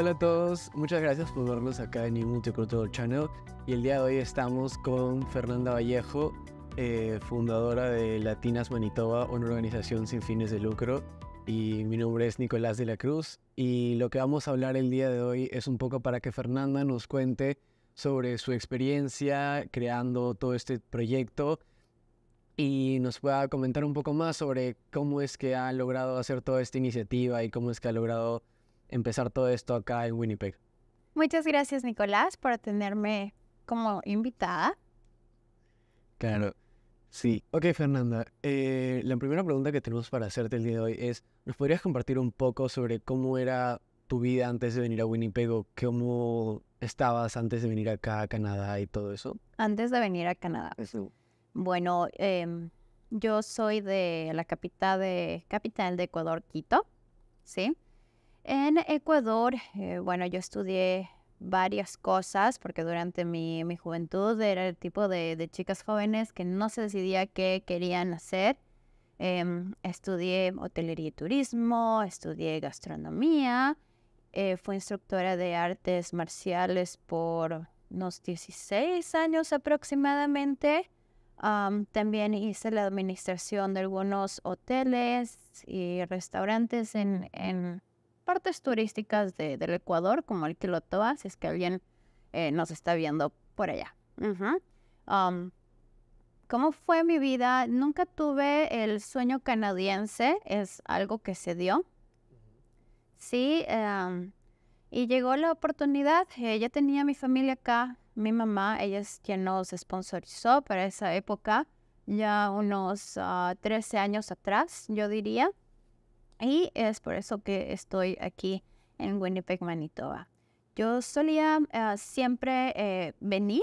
Hola a todos, muchas gracias por vernos acá en New Multicultural Channel. Y el día de hoy estamos con Fernanda Vallejo, eh, fundadora de Latinas Manitoba, una organización sin fines de lucro. Y mi nombre es Nicolás de la Cruz. Y lo que vamos a hablar el día de hoy es un poco para que Fernanda nos cuente sobre su experiencia creando todo este proyecto. Y nos pueda comentar un poco más sobre cómo es que ha logrado hacer toda esta iniciativa y cómo es que ha logrado empezar todo esto acá en Winnipeg. Muchas gracias, Nicolás, por tenerme como invitada. Claro. Sí. Ok, Fernanda. Eh, la primera pregunta que tenemos para hacerte el día de hoy es, ¿nos podrías compartir un poco sobre cómo era tu vida antes de venir a Winnipeg o cómo estabas antes de venir acá a Canadá y todo eso? Antes de venir a Canadá. Bueno, em, yo soy de la capital de, capital de Ecuador, Quito, ¿sí? En Ecuador, eh, bueno, yo estudié varias cosas porque durante mi, mi juventud era el tipo de, chicas jóvenes que no se decidía qué querían hacer. Eh, estudié hotelería y turismo, estudié gastronomía, eh, fui instructora de artes marciales por unos 16 años aproximadamente. También hice la administración de algunos hoteles y restaurantes en, en partes turísticas de, del Ecuador, como el Quilotoa, si es que alguien eh, nos está viendo por allá. um, ¿Cómo fue mi vida? Nunca tuve el sueño canadiense, es algo que se dio. Sí, um, y llegó la oportunidad. Ella tenía mi familia acá, mi mamá, ella es quien nos sponsorizó para esa época, ya unos 13 ah, años atrás, yo diría. Y es por eso que estoy aquí en Winnipeg, Manitoba. Yo solía uh, siempre eh, venir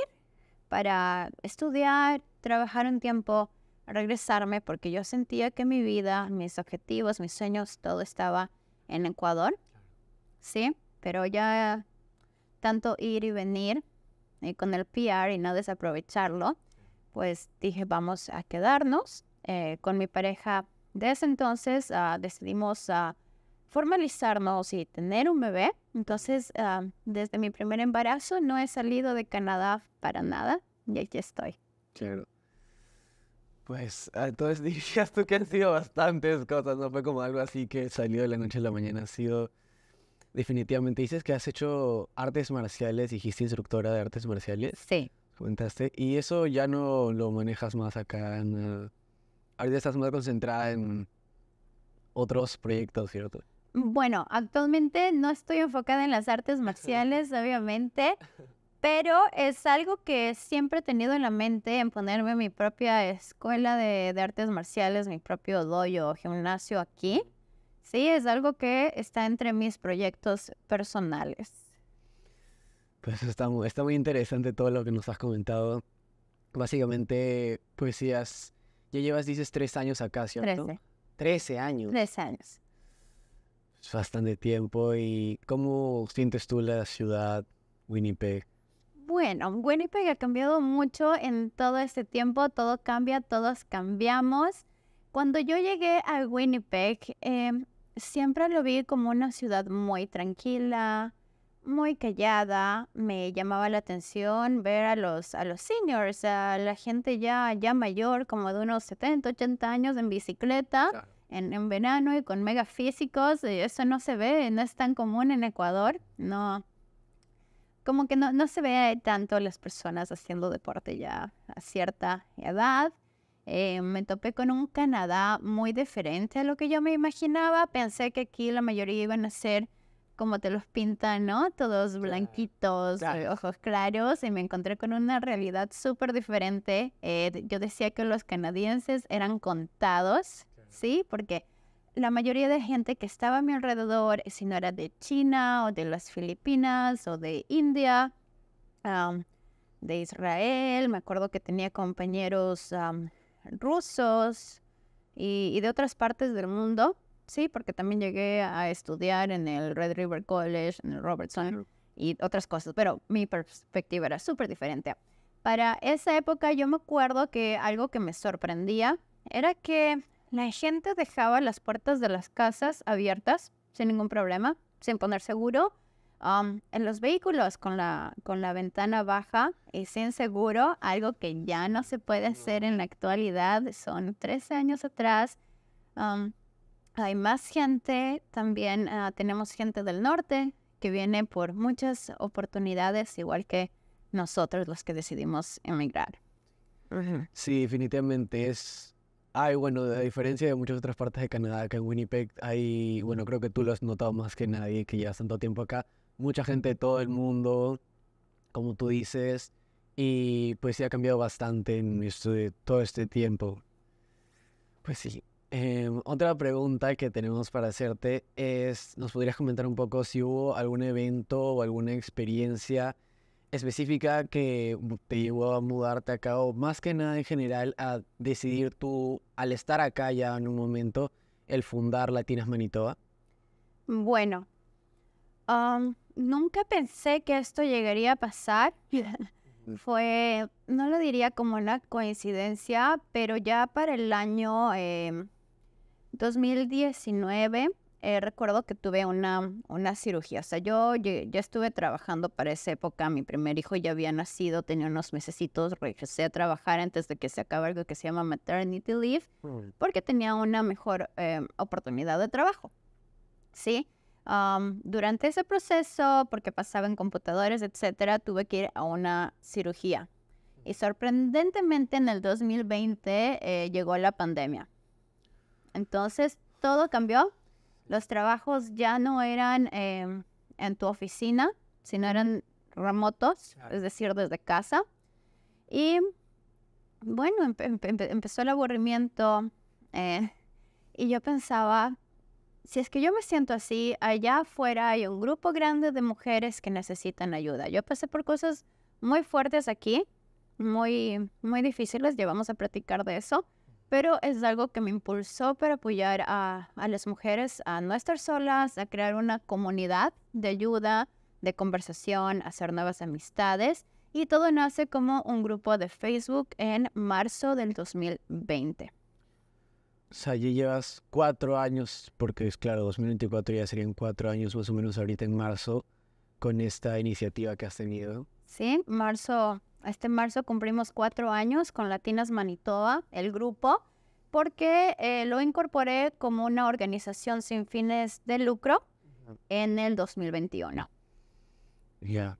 para estudiar, trabajar un tiempo, regresarme, porque yo sentía que mi vida, mis objetivos, mis sueños, todo estaba en Ecuador. Sí, pero ya tanto ir y venir eh, con el PR y no desaprovecharlo, pues dije, vamos a quedarnos. Eh, con mi pareja de ese entonces uh, decidimos uh, formalizarnos y tener un bebé. Entonces, uh, desde mi primer embarazo no he salido de Canadá para nada y aquí estoy. Claro. Pues entonces dirías tú que han sido bastantes cosas, no fue como algo así que salió de la noche a la mañana, ha sido definitivamente. Dices que has hecho artes marciales, dijiste instructora de artes marciales. Sí. Comentaste, y eso ya no lo manejas más acá en ahorita estás más concentrada en otros proyectos, ¿cierto? Bueno, actualmente no estoy enfocada en las artes marciales, obviamente, pero es algo que siempre he tenido en la mente, en ponerme mi propia escuela de, de artes marciales, mi propio dojo, gimnasio aquí. Sí, es algo que está entre mis proyectos personales. Pues está, está muy interesante todo lo que nos has comentado. Básicamente, pues sí, has ya llevas, dices, tres años acá, ¿cierto? Trece. Trece años. Trece años. Es bastante tiempo. ¿Y cómo sientes tú la ciudad, Winnipeg? Bueno, Winnipeg ha cambiado mucho en todo este tiempo. Todo cambia, todos cambiamos. Cuando yo llegué a Winnipeg, eh, siempre lo vi como una ciudad muy tranquila, muy callada, me llamaba la atención ver a los, a los seniors, a la gente ya, ya mayor, como de unos 70, 80 años en bicicleta, en, en, verano y con mega físicos. Eso no se ve, no es tan común en Ecuador, no. Como que no, no se ve tanto las personas haciendo deporte ya a cierta edad. Eh, me topé con un Canadá muy diferente a lo que yo me imaginaba. Pensé que aquí la mayoría iban a ser como te los pintan, ¿no? Todos blanquitos, eh, ojos claros, y me encontré con una realidad súper diferente. Eh, yo decía que los canadienses eran contados, ¿sí? Porque la mayoría de gente que estaba a mi alrededor, si no era de China o de las Filipinas o de India, de Israel, me acuerdo que tenía compañeros rusos y, y de otras partes del mundo Sí, porque también llegué a estudiar en el Red River College, en el Robertson y otras cosas, pero mi perspectiva era súper diferente. Para esa época yo me acuerdo que algo que me sorprendía era que la gente dejaba las puertas de las casas abiertas sin ningún problema, sin poner seguro. Um, en los vehículos con la, con la ventana baja es inseguro, algo que ya no se puede hacer en la actualidad. Son 13 años atrás. Um, hay más gente, también ah, tenemos gente del norte que viene por muchas oportunidades, igual que nosotros los que decidimos emigrar. Sí, definitivamente es... Ay, bueno, a diferencia de muchas otras partes de Canadá, acá en Winnipeg hay, bueno, creo que tú lo has notado más que nadie, que llevas tanto tiempo acá, mucha gente de todo el mundo, como tú dices, y pues sí ha cambiado bastante en este, todo este tiempo. Pues sí. Em, otra pregunta que tenemos para hacerte es, ¿nos podrías comentar un poco si hubo algún evento o alguna experiencia específica que te llevó a mudarte acá o más que nada en general a decidir tú, al estar acá ya en un momento, el fundar Latinas Manitoba? Bueno, nunca pensé que esto llegaría a pasar. Fue, no lo diría como una coincidencia, pero ya para el año 2019 em, eh, recuerdo que tuve una, una cirugía. O sea, yo ya estuve trabajando para esa época. Mi primer hijo ya había nacido, tenía unos mesecitos. Regresé a trabajar antes de que se acabe algo que se llama maternity leave, mm. porque tenía una mejor em, oportunidad de trabajo. ¿Sí? durante ese proceso, porque pasaba en computadores, etcétera, tuve que ir a una cirugía. Y sorprendentemente en el 2020 eh, llegó la pandemia. Entonces todo cambió los trabajos ya no eran em, en tu oficina, sino eran remotos, es decir, desde casa. Y bueno, empezó el aburrimiento eh, y yo pensaba, si es que yo me siento así, allá afuera hay un grupo grande de mujeres que necesitan ayuda. Yo pasé por cosas muy fuertes aquí, muy, muy difíciles, llevamos a platicar de eso pero es algo que me impulsó para apoyar a, las mujeres a no estar solas, a crear una comunidad de ayuda, de conversación, hacer nuevas amistades. Y todo nace como un grupo de Facebook en marzo del 2020. O sea, ya llevas cuatro años, porque es claro, 2024 ya serían cuatro años más o menos ahorita en marzo, con esta iniciativa que has tenido. Sí, marzo este marzo cumplimos cuatro años con Latinas Manitoba, el grupo, porque eh, lo incorporé como una organización sin fines de lucro en el 2021. Ya.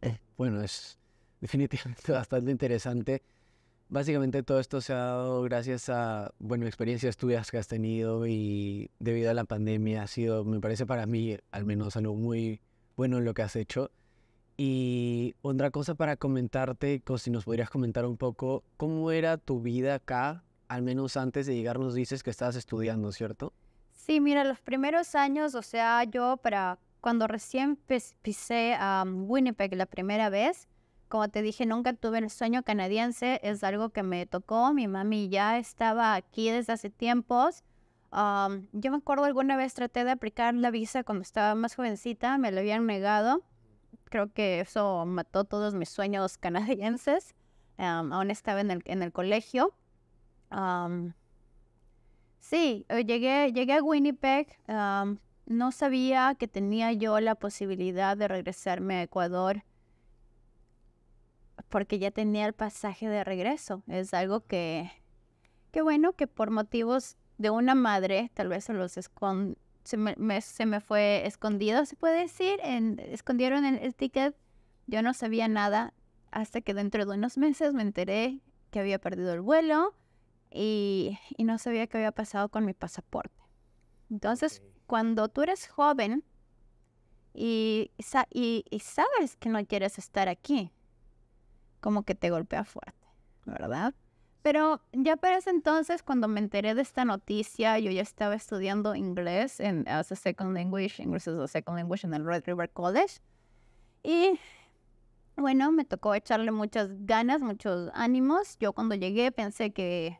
Eh, bueno, es definitivamente bastante interesante. Básicamente todo esto se ha dado gracias a, bueno, experiencias tuyas que has tenido y debido a la pandemia ha sido, me parece para mí, al menos algo muy bueno en lo que has hecho. Y otra cosa para comentarte, si nos podrías comentar un poco, ¿cómo era tu vida acá? Al menos antes de llegar nos dices que estabas estudiando, ¿cierto? Sí, mira, los primeros años, o sea, yo para cuando recién pisé a Winnipeg la primera vez, como te dije, nunca tuve el sueño canadiense, es algo que me tocó, mi mami ya estaba aquí desde hace tiempos. yo me acuerdo alguna vez traté de aplicar la visa cuando estaba más jovencita, me lo habían negado creo que eso mató todos mis sueños canadienses. aún estaba en el, en el colegio. sí, eh, llegué, llegué a Winnipeg. no sabía que tenía yo la posibilidad de regresarme a Ecuador porque ya tenía el pasaje de regreso. Es algo que, que bueno, que por motivos de una madre, tal vez se los esconde se me, se me fue escondido, se puede decir. En, escondieron el, ticket. Yo no sabía nada hasta que dentro de unos meses me enteré que había perdido el vuelo y, y no sabía qué había pasado con mi pasaporte. Entonces, cuando tú eres joven y, y, y sabes que no quieres estar aquí, como que te golpea fuerte, ¿verdad? Pero ya para ese entonces, cuando me enteré de esta noticia, yo ya estaba estudiando inglés en, as second language, English as a second language en el Red River College. Y bueno, me tocó echarle muchas ganas, muchos ánimos. Yo cuando llegué pensé que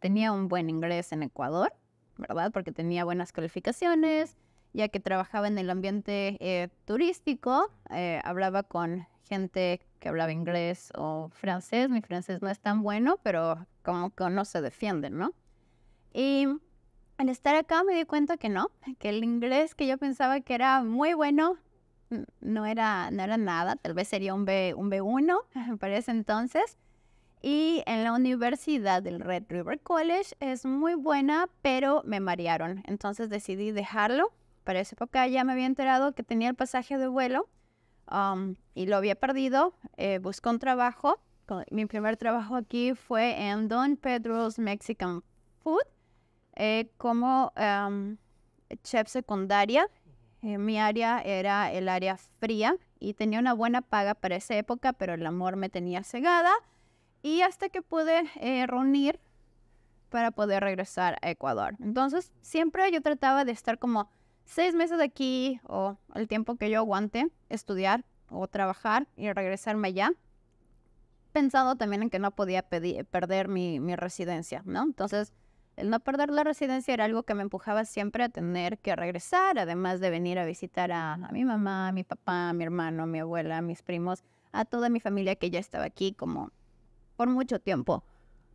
tenía un buen inglés en Ecuador, ¿verdad? Porque tenía buenas calificaciones, ya que trabajaba en el ambiente eh, turístico, eh, hablaba con gente que hablaba inglés o francés. Mi francés no es tan bueno, pero como que no se defiende, ¿no? Y al estar acá me di cuenta que no, que el inglés que yo pensaba que era muy bueno, no era, no era nada, tal vez sería un, B, un B1 para ese entonces. Y en la universidad del Red River College es muy buena, pero me marearon. Entonces decidí dejarlo. Para esa época ya me había enterado que tenía el pasaje de vuelo um, y lo había perdido. Eh, busqué un trabajo. Mi primer trabajo aquí fue en Don Pedro's Mexican Food eh, como um, chef secundaria. Eh, mi área era el área fría y tenía una buena paga para esa época, pero el amor me tenía cegada y hasta que pude eh, reunir para poder regresar a Ecuador. Entonces, siempre yo trataba de estar como seis meses aquí o el tiempo que yo aguante, estudiar o trabajar y regresarme allá, pensando también en que no podía perder mi, mi residencia, ¿no? Entonces, el no perder la residencia era algo que me empujaba siempre a tener que regresar, además de venir a visitar a, a mi mamá, a mi papá, a mi hermano, a mi abuela, a mis primos, a toda mi familia que ya estaba aquí como por mucho tiempo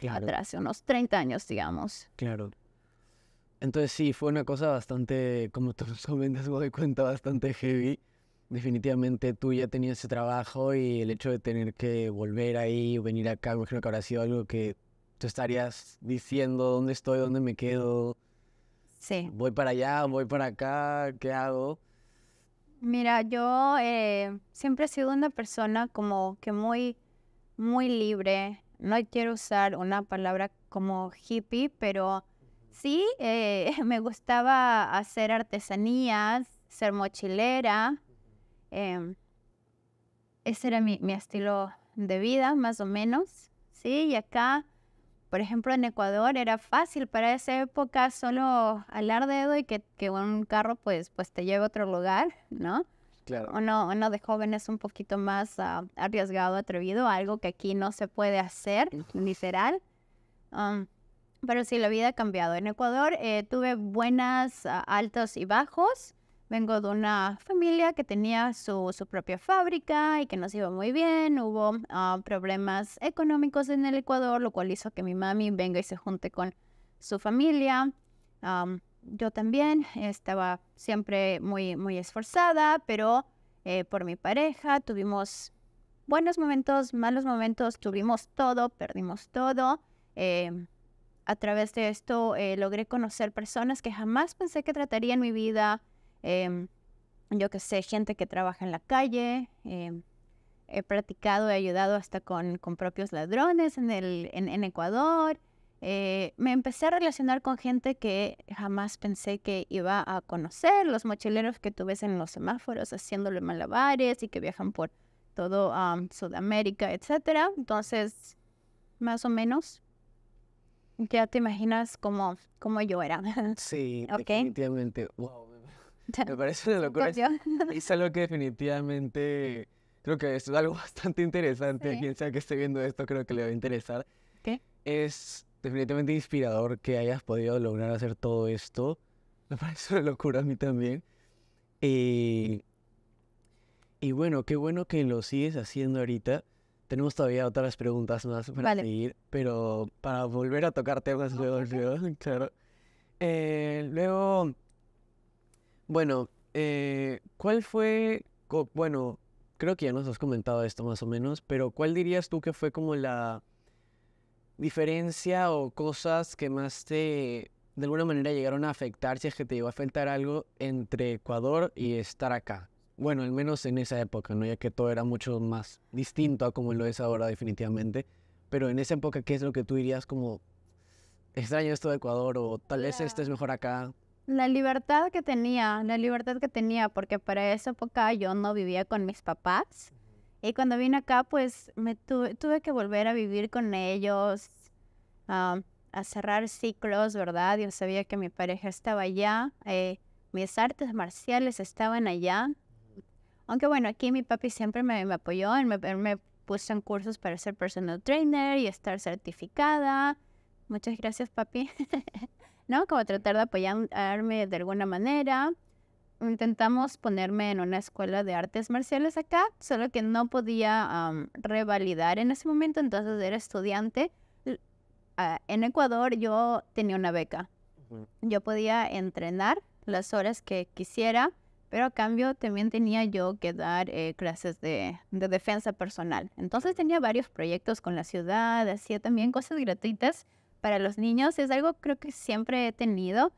atrás, unos 30 años, digamos. Claro. Entonces sí, fue una cosa bastante, como tú comentas, me doy cuenta, bastante heavy. Definitivamente tú ya tenías ese trabajo y el hecho de tener que volver ahí o venir acá, me imagino que habrá sido algo que tú estarías diciendo dónde estoy, dónde me quedo. Sí. Voy para allá, voy para acá, ¿qué hago? Mira, yo eh, siempre he sido una persona como que muy muy libre. No quiero usar una palabra como hippie, pero sí eh, me gustaba hacer artesanías, ser mochilera. Em, ese era mi, estilo de vida, más o menos. Sí, y acá, por ejemplo, en Ecuador era fácil para esa época solo alar dedo y que, que un carro pues, pues te lleve a otro lugar, ¿no? Claro. Uno, uno de jóvenes un poquito más uh, arriesgado, atrevido, algo que aquí no se puede hacer, literal. Um, pero sí, la vida ha cambiado. En Ecuador eh, tuve buenas uh, altos y bajos. Vengo de una familia que tenía su, su propia fábrica y que nos iba muy bien. Hubo uh, problemas económicos en el Ecuador, lo cual hizo que mi mami venga y se junte con su familia. Um, yo también estaba siempre muy, muy esforzada, pero eh, por mi pareja tuvimos buenos momentos, malos momentos, tuvimos todo, perdimos todo. Em, a través de esto eh, logré conocer personas que jamás pensé que trataría en mi vida. Em, yo que sé, gente que trabaja en la calle. Em, he practicado, he ayudado hasta con, con propios ladrones en, el, en, Ecuador. Eh, me empecé a relacionar con gente que jamás pensé que iba a conocer, los mochileros que tú ves en los semáforos haciéndole malabares y que viajan por todo Sudamérica, etcétera. Entonces, más o menos, ya te imaginas cómo, cómo yo era. Sí, definitivamente. Wow, me parece una locura. Es, algo que definitivamente creo que es algo bastante interesante. Quien sea que esté viendo esto, creo que le va a interesar. ¿Qué? Es definitivamente inspirador que hayas podido lograr hacer todo esto. Me parece una locura a mí también. y bueno, qué bueno que lo sigues haciendo ahorita. Tenemos todavía otras preguntas más para seguir, pero para volver a tocar temas luego, luego, claro. Eh, luego, bueno, eh, ¿cuál fue, bueno, creo que ya nos has comentado esto más o menos, pero ¿cuál dirías tú que fue como la diferencia o cosas que más te, de alguna manera, llegaron a afectar, si es que te llegó a afectar algo entre Ecuador y estar acá? Bueno, al menos en esa época, ¿no? Ya que todo era mucho más distinto a como lo es ahora definitivamente. Pero en esa época, ¿qué es lo que tú dirías como extraño esto de Ecuador o tal vez este es mejor acá? La libertad que tenía, la libertad que tenía, porque para esa época yo no vivía con mis papás. Y cuando vine acá, pues me tuve, que volver a vivir con ellos, a cerrar ciclos, ¿verdad? Yo sabía que mi pareja estaba allá, eh, mis artes marciales estaban allá. Aunque bueno, aquí mi papi siempre me, apoyó, él me, me puso en cursos para ser personal trainer y estar certificada. Muchas gracias, papi. ¿No? Como tratar de apoyarme de alguna manera intentamos ponerme en una escuela de artes marciales acá, solo que no podía revalidar en ese momento, entonces era estudiante. Ah, en Ecuador yo tenía una beca. Yo podía entrenar las horas que quisiera, pero a cambio también tenía yo que dar eh, clases de, de, defensa personal. Entonces tenía varios proyectos con la ciudad, hacía también cosas gratuitas para los niños. Es algo creo que siempre he tenido,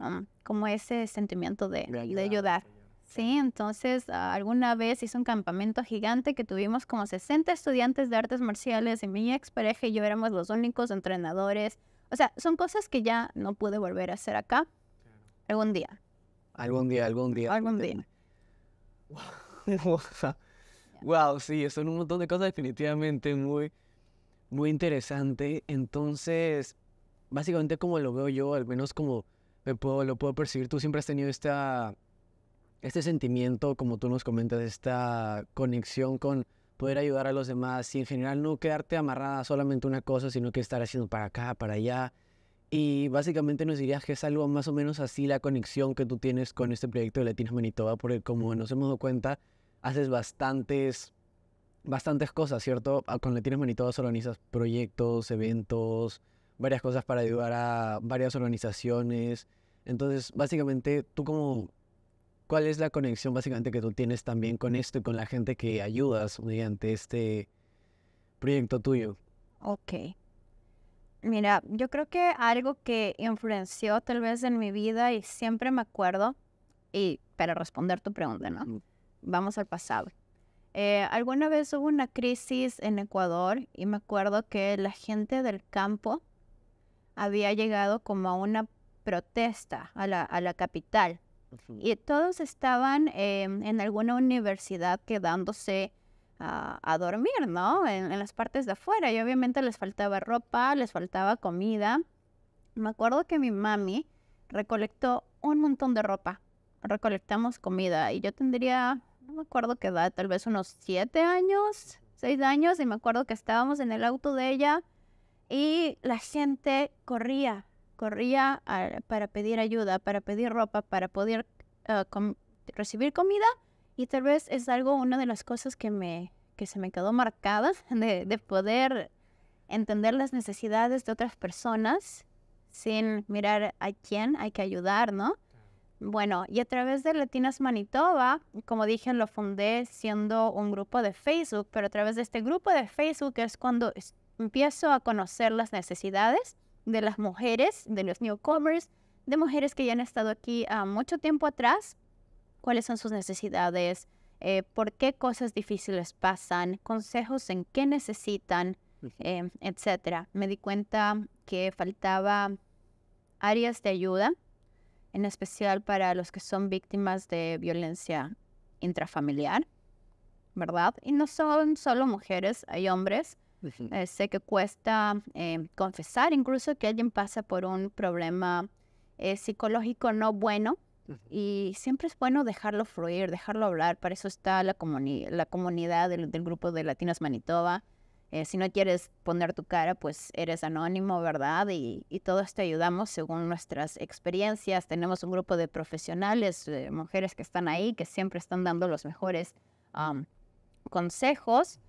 um, como ese sentimiento de, de ayudar. Sí, entonces ah, alguna vez hice un campamento gigante que tuvimos como 60 estudiantes de artes marciales y mi expareja y yo éramos los únicos entrenadores. O sea, son cosas que ya no pude volver a hacer acá algún día. Algún día, algún día. Algún día. wow, sí, son un montón de cosas definitivamente muy, muy interesante. Entonces, básicamente como lo veo yo, al menos como me puedo, lo puedo percibir, tú siempre has tenido esta, este sentimiento, como tú nos comentas, esta conexión con poder ayudar a los demás y en general no quedarte amarrada solamente una cosa, sino que estar haciendo para acá, para allá y básicamente nos dirías que es algo más o menos así la conexión que tú tienes con este proyecto de Latinos Manitoba, porque como nos hemos dado cuenta, haces bastantes, bastantes cosas, ¿cierto? Ah, con Latinos Manitoba organizas proyectos, eventos, varias cosas para ayudar a varias organizaciones. Entonces, básicamente, tú como, ¿cuál es la conexión básicamente que tú tienes también con esto y con la gente que ayudas mediante este proyecto tuyo? Ok. Mira, yo creo que algo que influenció tal vez en mi vida y siempre me acuerdo, y para responder tu pregunta, ¿no? Vamos al pasado. Eh, alguna vez hubo una crisis en Ecuador y me acuerdo que la gente del campo había llegado como a una protesta a la, a la capital. Y todos estaban em, en alguna universidad quedándose a, dormir, ¿no? En, las partes de afuera. Y obviamente les faltaba ropa, les faltaba comida. Me acuerdo que mi mami recolectó un montón de ropa. Recolectamos comida y yo tendría, no me acuerdo qué edad, tal vez unos siete años, seis años. Y me acuerdo que estábamos en el auto de ella y la gente corría, corría para pedir ayuda, para pedir ropa, para poder ah, recibir comida y tal vez es algo, una de las cosas que, me, que se me quedó marcada, de, de poder entender las necesidades de otras personas sin mirar a quién hay que ayudar, ¿no? Bueno, y a través de Latinas Manitoba, como dije, lo fundé siendo un grupo de Facebook, pero a través de este grupo de Facebook es cuando empiezo a conocer las necesidades de las mujeres, de los newcomers, de mujeres que ya han estado aquí uh, mucho tiempo atrás cuáles son sus necesidades, eh, por qué cosas difíciles pasan, consejos en qué necesitan, eh, etcétera. Me di cuenta que faltaba áreas de ayuda, en especial para los que son víctimas de violencia intrafamiliar, ¿verdad? Y no son solo mujeres, hay hombres. Eh, sé que cuesta confesar incluso que alguien pasa por un problema psicológico no bueno y siempre es bueno dejarlo fluir, dejarlo hablar. Para eso está la, la comunidad del, grupo de Latinas Manitoba. Eh, si no quieres poner tu cara, pues eres anónimo, ¿verdad? Y, y todos te ayudamos según nuestras experiencias. Tenemos un grupo de profesionales, mujeres que están ahí, que siempre están dando los mejores consejos.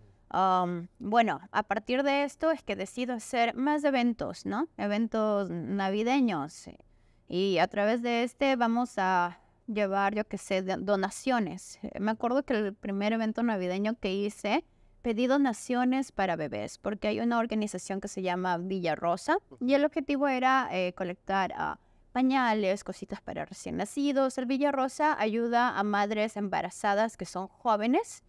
bueno, a partir de esto es que decido hacer más eventos, ¿no? Eventos navideños. Y a través de este vamos a llevar, yo que sé, donaciones. Eh, me acuerdo que el primer evento navideño que hice, pedí donaciones para bebés, porque hay una organización que se llama Villa Rosa y el objetivo era eh, colectar ah, pañales, cositas para recién nacidos. El Villa Rosa ayuda a madres embarazadas que son jóvenes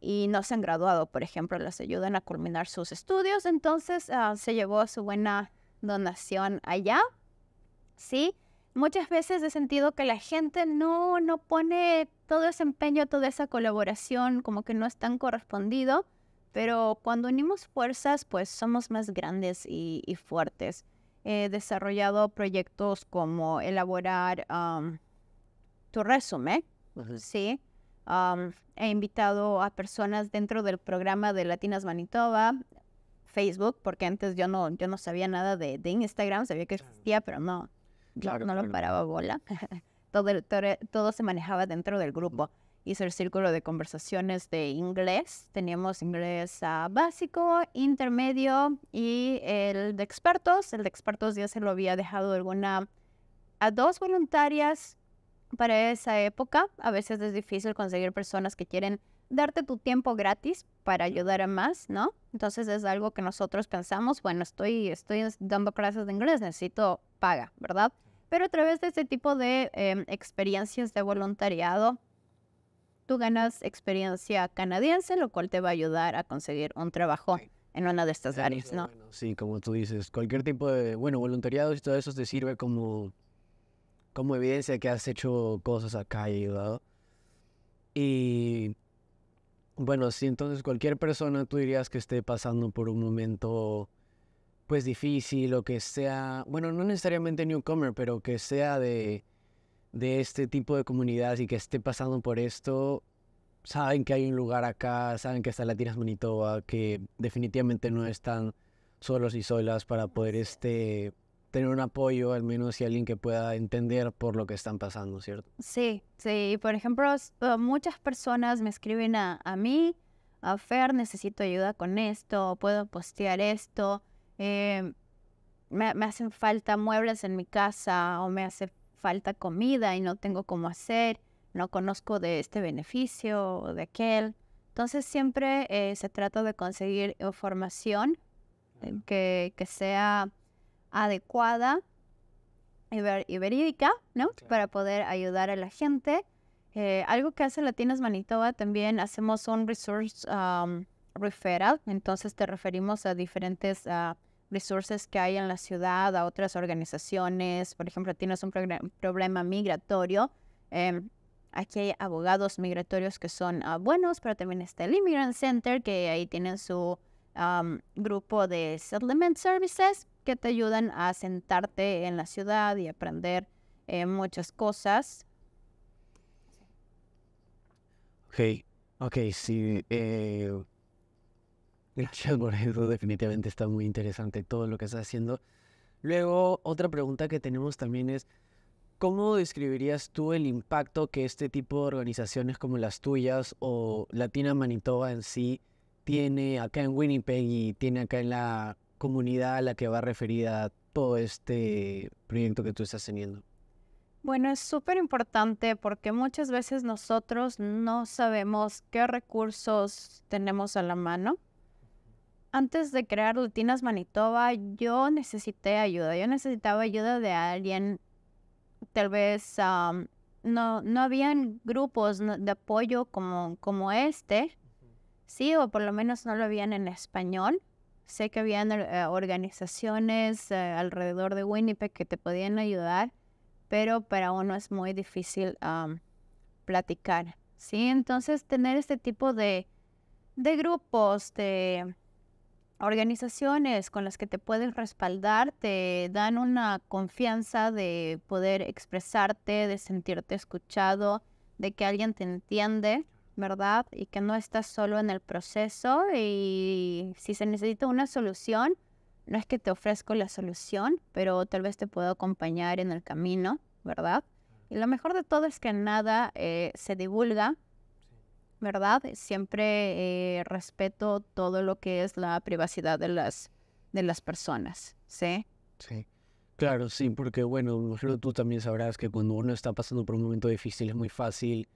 y no se han graduado, por ejemplo, las ayudan a culminar sus estudios. Entonces ah, se llevó su buena donación allá, ¿sí? muchas veces he sentido que la gente no, no pone todo ese empeño, toda esa colaboración, como que no es tan correspondido, pero cuando unimos fuerzas, pues somos más grandes y, fuertes. He desarrollado proyectos como elaborar tu resumen, ¿sí? he invitado a personas dentro del programa de Latinas Manitoba, Facebook, porque antes yo no, yo no sabía nada de, de Instagram, sabía que existía, pero no, no lo paraba bola. todo, todo, se manejaba dentro del grupo. Hice el círculo de conversaciones de inglés. Teníamos inglés uh, básico, intermedio y el de expertos. El de expertos ya se lo había dejado alguna a dos voluntarias para esa época. A veces es difícil conseguir personas que quieren darte tu tiempo gratis para ayudar a más, ¿no? Entonces es algo que nosotros pensamos, bueno, estoy, estoy dando clases de inglés, necesito paga, ¿verdad? Pero a través de este tipo de em, experiencias de voluntariado, tú ganas experiencia canadiense, lo cual te va a ayudar a conseguir un trabajo en una de estas áreas, ¿no? sí, como tú dices, cualquier tipo de, bueno, voluntariado y todo eso te sirve como, como evidencia que has hecho cosas acá y ayudado. Y bueno, sí, entonces cualquier persona tú dirías que esté pasando por un momento pues difícil o que sea, bueno, no necesariamente newcomer, pero que sea de, de este tipo de comunidad y que esté pasando por esto, saben que hay un lugar acá, saben que está Latinas Manitoba, que definitivamente no están solos y solas para poder este tener un apoyo, al menos y alguien que pueda entender por lo que están pasando, ¿cierto? Sí, sí. Por ejemplo, uh, muchas personas me escriben a, a mí, a Fer, necesito ayuda con esto, puedo postear esto, eh, me, me, hacen falta muebles en mi casa o me hace falta comida y no tengo cómo hacer, no conozco de este beneficio o de aquel. Entonces siempre eh, se trata de conseguir información eh, que, que sea adecuada y, verídica, ¿no? Para poder ayudar a la gente. Eh, algo que hace Latinas Manitoba también hacemos un resource um, referral, entonces te referimos a diferentes uh, resources que hay en la ciudad, a otras organizaciones. Por ejemplo, tienes un problema migratorio. Eh, aquí hay abogados migratorios que son uh, buenos, pero también está el Immigrant Center, que ahí tienen su grupo de Settlement Services que te ayudan a sentarte en la ciudad y aprender eh, muchas cosas. Ok, ok, sí. Eh, gracias por eso, definitivamente está muy interesante todo lo que estás haciendo. Luego, otra pregunta que tenemos también es, ¿cómo describirías tú el impacto que este tipo de organizaciones como las tuyas o Latina Manitoba en sí tiene acá en Winnipeg y tiene acá en la comunidad a la que va referida todo este proyecto que tú estás teniendo? Bueno, es súper importante porque muchas veces nosotros no sabemos qué recursos tenemos a la mano. Antes de crear Latinas Manitoba, yo necesité ayuda. Yo necesitaba ayuda de alguien. Tal vez no, no habían grupos de apoyo como, como este. Sí, o por lo menos no lo habían en español. Sé que habían eh, organizaciones eh, alrededor de Winnipeg que te podían ayudar, pero para uno es muy difícil platicar, ¿sí? Entonces, tener este tipo de, de grupos, de organizaciones con las que te puedes respaldar, te dan una confianza de poder expresarte, de sentirte escuchado, de que alguien te entiende ¿verdad? Y que no estás solo en el proceso y si se necesita una solución, no es que te ofrezco la solución, pero tal vez te puedo acompañar en el camino, ¿verdad? Y lo mejor de todo es que nada eh, se divulga, ¿verdad? Siempre eh, respeto todo lo que es la privacidad de las, de las personas, ¿sí? Sí. Claro, sí, porque bueno, tú también sabrás que cuando uno está pasando por un momento difícil es muy fácil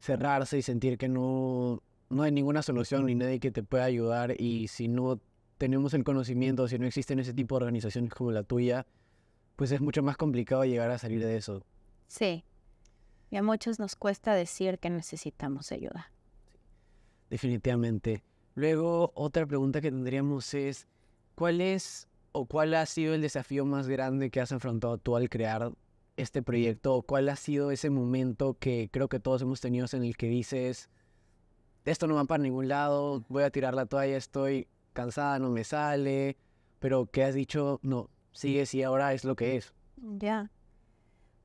cerrarse y sentir que no, no hay ninguna solución ni nadie que te pueda ayudar y si no tenemos el conocimiento, si no existen ese tipo de organizaciones como la tuya, pues es mucho más complicado llegar a salir de eso. Sí. Y a muchos nos cuesta decir que necesitamos ayuda. Definitivamente. Luego, otra pregunta que tendríamos es, ¿cuál es o cuál ha sido el desafío más grande que has enfrentado tú al crear este proyecto? ¿Cuál ha sido ese momento que creo que todos hemos tenido en el que dices, esto no va para ningún lado, voy a tirar la toalla, estoy cansada, no me sale, pero que has dicho, no, sigue y ahora es lo que es? Ya.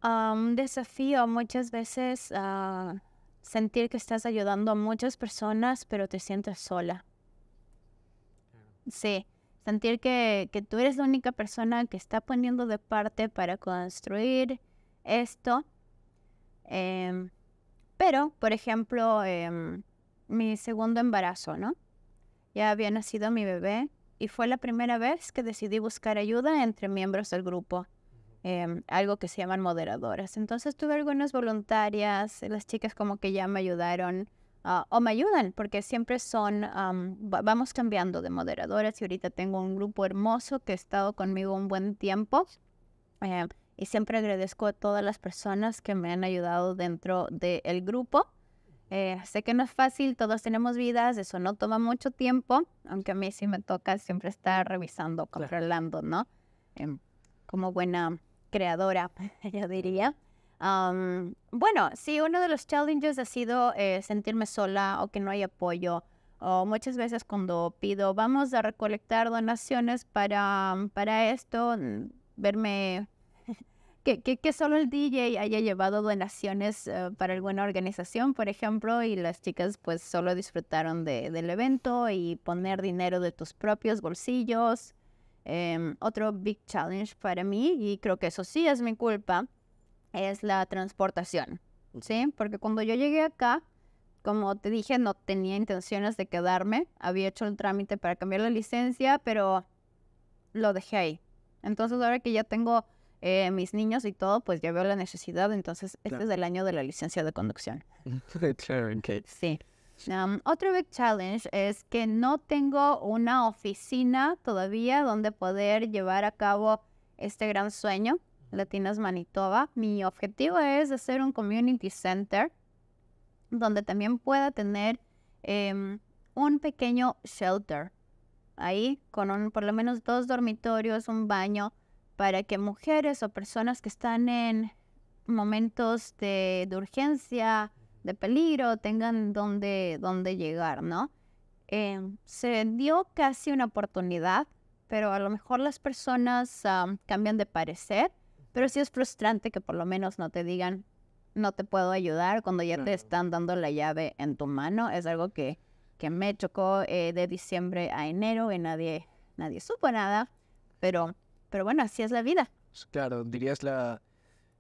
un desafío muchas veces uh, sentir que estás ayudando a muchas personas, pero te sientes sola. Sí sentir que, que, tú eres la única persona que está poniendo de parte para construir esto. Em, pero, por ejemplo, em, mi segundo embarazo, ¿no? Ya había nacido mi bebé y fue la primera vez que decidí buscar ayuda entre miembros del grupo. Em, algo que se llaman moderadoras. Entonces tuve algunas voluntarias, las chicas como que ya me ayudaron ah, o me ayudan porque siempre son, vamos cambiando de moderadoras y ahorita tengo un grupo hermoso que ha estado conmigo un buen tiempo. Em, y siempre agradezco a todas las personas que me han ayudado dentro del grupo. Eh, sé que no es fácil, todos tenemos vidas, eso no toma mucho tiempo, aunque a mí sí me toca siempre estar revisando, controlando, ¿no? Em, como buena creadora, yo diría. bueno, sí, uno de los challenges ha sido eh, sentirme sola o que no hay apoyo. O muchas veces cuando pido, vamos a recolectar donaciones para, para esto, verme que, solo el DJ haya llevado donaciones eh, para alguna organización, por ejemplo, y las chicas pues solo disfrutaron del evento y poner dinero de tus propios bolsillos. Em, otro big challenge para mí, y creo que eso sí es mi culpa, es la transportación, ¿sí? Porque cuando yo llegué acá, como te dije, no tenía intenciones de quedarme, había hecho el trámite para cambiar la licencia, pero lo dejé ahí. Entonces ahora que ya tengo eh, mis niños y todo, pues ya veo la necesidad. Entonces, este es el año de la licencia de conducción. Sí. Otro big challenge es que no tengo una oficina todavía donde poder llevar a cabo este gran sueño, Latinas Manitoba. Mi objetivo es hacer un community center donde también pueda tener em, un pequeño shelter ahí con un, por lo menos dos dormitorios, un baño para que mujeres o personas que están en momentos de, urgencia, de peligro, tengan donde, donde llegar, ¿no? Em, se dio casi una oportunidad, pero a lo mejor las personas cambian de parecer, pero sí es frustrante que por lo menos no te digan, no te puedo ayudar cuando ya te están dando la llave en tu mano. Es algo que, que me chocó eh, de diciembre a enero y nadie, nadie supo nada, pero pero bueno, así es la vida. Claro, dirías la...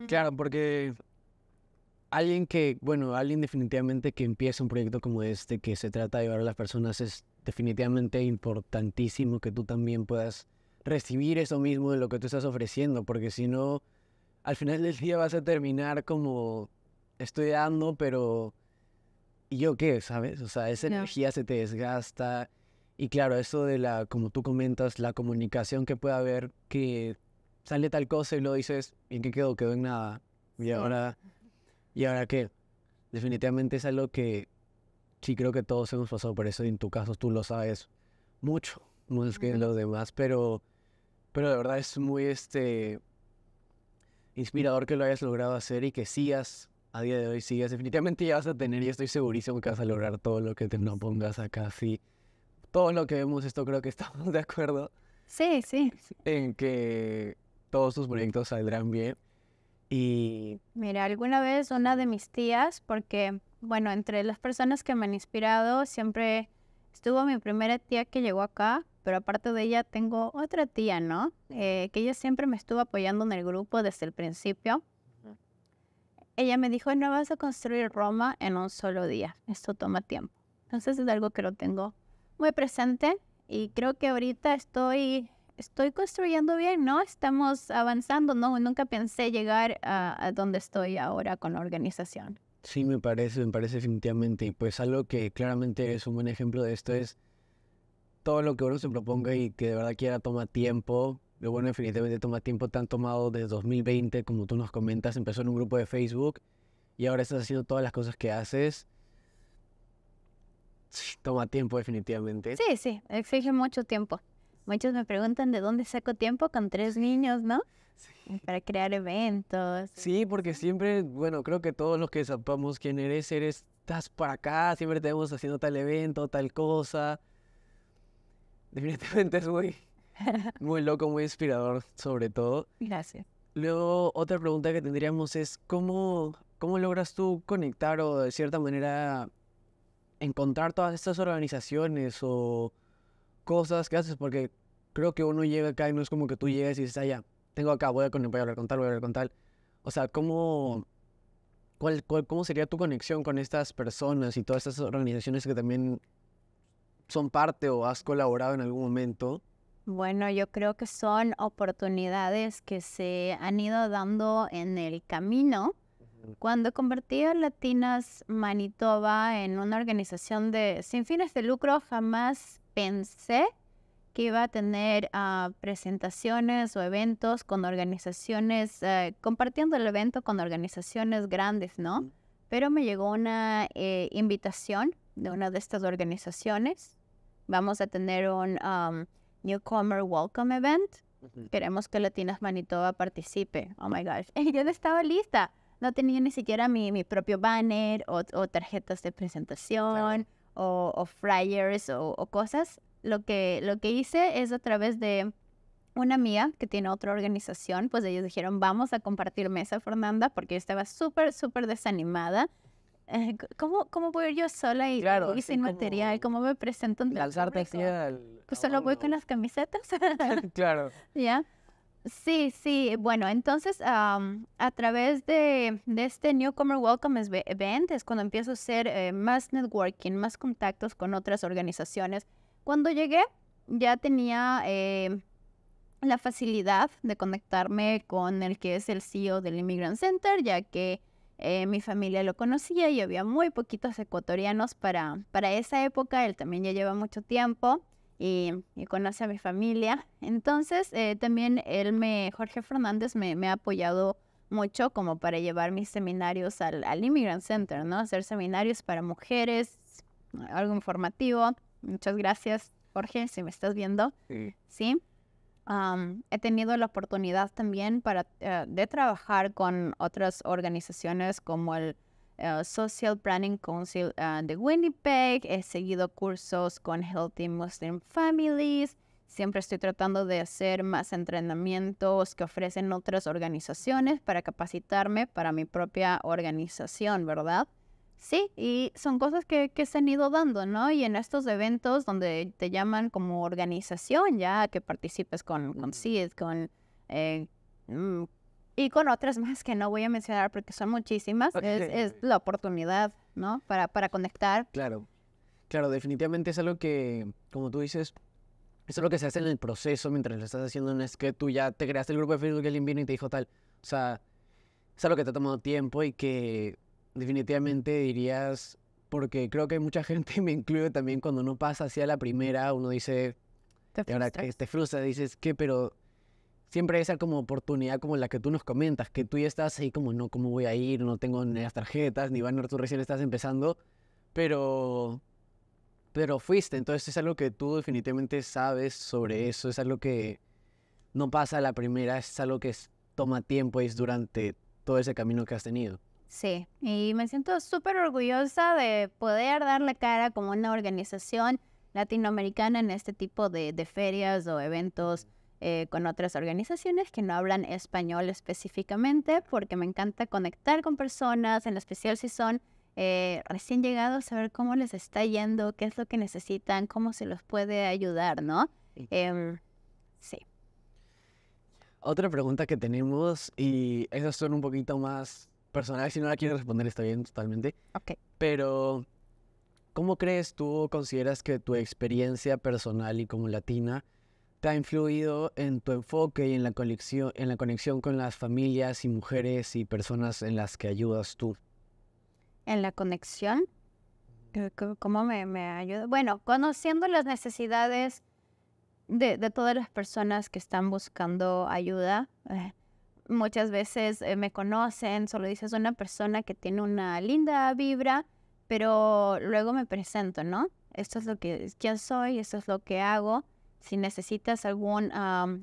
Claro, porque alguien que, bueno, alguien definitivamente que empieza un proyecto como este, que se trata de ayudar a las personas, es definitivamente importantísimo que tú también puedas recibir eso mismo de lo que tú estás ofreciendo, porque si no, al final del día vas a terminar como estoy dando, pero ¿y yo qué? ¿Sabes? O sea, esa energía se te desgasta y claro, eso de la, como tú comentas, la comunicación que puede haber, que sale tal cosa y lo dices, ¿y en qué quedó? Quedó en nada. Y ahora, ¿y ahora qué? Definitivamente es algo que sí creo que todos hemos pasado por eso y en tu caso tú lo sabes mucho, más que los demás, pero, pero de verdad es muy este inspirador que lo hayas logrado hacer y que sigas a día de hoy, sigas. Definitivamente ya vas a tener y estoy segurísimo que vas a lograr todo lo que te no pongas acá, sí todo lo que vemos esto creo que estamos de acuerdo. Sí, sí. En que todos tus proyectos saldrán bien. Y... Mira, alguna vez una de mis tías, porque, bueno, entre las personas que me han inspirado, siempre estuvo mi primera tía que llegó acá, pero aparte de ella tengo otra tía, ¿no? Eh, que ella siempre me estuvo apoyando en el grupo desde el principio. Ella me dijo, no vas a construir Roma en un solo día, esto toma tiempo. Entonces es algo que lo tengo muy presente y creo que ahorita estoy, estoy construyendo bien, ¿no? Estamos avanzando, ¿no? Nunca pensé llegar a, donde estoy ahora con la organización. Sí, me parece, me parece definitivamente. Y pues algo que claramente es un buen ejemplo de esto es todo lo que uno se proponga y que de verdad quiera toma tiempo. Lo bueno definitivamente toma tiempo, tan tomado desde 2020, como tú nos comentas, empezó en un grupo de Facebook y ahora estás haciendo todas las cosas que haces toma tiempo definitivamente. Sí, sí, exige mucho tiempo. Muchos me preguntan de dónde saco tiempo con tres niños, ¿no? Sí. Para crear eventos. Sí, porque siempre, bueno, creo que todos los que sepamos quién eres, eres, estás para acá, siempre te vemos haciendo tal evento, tal cosa. Definitivamente es muy, muy loco, muy inspirador, sobre todo. Gracias. Luego, otra pregunta que tendríamos es, ¿cómo, cómo logras tú conectar o de cierta manera encontrar todas estas organizaciones o cosas que haces, porque creo que uno llega acá y no es como que tú llegues y dices, ah, ya, tengo acá, voy a, voy a hablar con tal, voy a hablar con tal. O sea, ¿cómo, cuál, ¿cómo sería tu conexión con estas personas y todas estas organizaciones que también son parte o has colaborado en algún momento? Bueno, yo creo que son oportunidades que se han ido dando en el camino. Cuando convertí a Latinas Manitoba en una organización de sin fines de lucro, jamás pensé que iba a tener ah, presentaciones o eventos con organizaciones, eh, compartiendo el evento con organizaciones grandes, ¿no? Pero me llegó una eh, invitación de una de estas organizaciones. Vamos a tener un um, Newcomer Welcome Event. Queremos que Latinas Manitoba participe. Oh my gosh. Yo no estaba lista. No tenía ni siquiera mi, mi propio banner o, tarjetas de presentación o, flyers o, o, cosas lo que, lo que hice es a través de una amiga que tiene otra organización, pues ellos dijeron, vamos a compartir mesa, Fernanda, porque yo estaba súper, súper desanimada. Eh, ¿cómo, ¿Cómo voy yo sola y, y sin material? ¿Cómo me presento en Alzarte así al... Pues solo voy con las camisetas. claro. ¿Ya? Sí, sí. Bueno, entonces a través de, de, este Newcomer Welcome Event es cuando empiezo a hacer eh, más networking, más contactos con otras organizaciones cuando llegué ya tenía eh, la facilidad de conectarme con el que es el CEO del Immigrant Center, ya que eh, mi familia lo conocía y había muy poquitos ecuatorianos para, para esa época. Él también ya lleva mucho tiempo y, conoce a mi familia. Entonces, eh, también él me, Jorge Fernández, me, ha apoyado mucho como para llevar mis seminarios al, al Immigrant Center, ¿no? Hacer seminarios para mujeres, algo informativo. Muchas gracias, Jorge, si me estás viendo. Sí. he tenido la oportunidad también para, eh, de trabajar con otras organizaciones como el eh, Social Planning Council eh, de Winnipeg. He seguido cursos con Healthy Muslim Families. Siempre estoy tratando de hacer más entrenamientos que ofrecen otras organizaciones para capacitarme para mi propia organización, ¿verdad? Sí, y son cosas que, que, se han ido dando, ¿no? Y en estos eventos donde te llaman como organización, ya que participes con, con CID, con... Eh, mm, y con otras más que no voy a mencionar porque son muchísimas, es, es, la oportunidad, ¿no? Para, para conectar. Claro, claro, definitivamente es algo que, como tú dices, es lo que se hace en el proceso mientras lo estás haciendo, no es que tú ya te creaste el grupo de Facebook y alguien vino y te dijo tal, o sea, es algo que te ha tomado tiempo y que definitivamente dirías, porque creo que mucha gente, me incluye también, cuando no pasa hacia la primera, uno dice, te ahora te frustra, dices, ¿qué? Pero siempre esa como oportunidad como la que tú nos comentas, que tú ya estás ahí como, no, ¿cómo voy a ir? No tengo ni las tarjetas, ni banner, tú recién estás empezando, pero, pero fuiste, entonces es algo que tú definitivamente sabes sobre eso, es algo que no pasa a la primera, es algo que toma tiempo y es durante todo ese camino que has tenido. Sí, y me siento súper orgullosa de poder darle cara como una organización latinoamericana en este tipo de, ferias o eventos eh, con otras organizaciones que no hablan español específicamente, porque me encanta conectar con personas, en especial si son eh, recién llegados, saber cómo les está yendo, qué es lo que necesitan, cómo se los puede ayudar, ¿no? Em, sí. Otra pregunta que tenemos, y esas son un poquito más personal, si no la quieres responder está bien totalmente. Ok. Pero, ¿cómo crees tú o consideras que tu experiencia personal y como latina te ha influido en tu enfoque y en la conexión, en la conexión con las familias y mujeres y personas en las que ayudas tú? En la conexión, ¿cómo me, ayuda? Bueno, conociendo las necesidades de, todas las personas que están buscando ayuda. Eh, muchas veces eh, me conocen, solo dices una persona que tiene una linda vibra, pero luego me presento, ¿no? Esto es lo que yo soy, esto es lo que hago. Si necesitas algún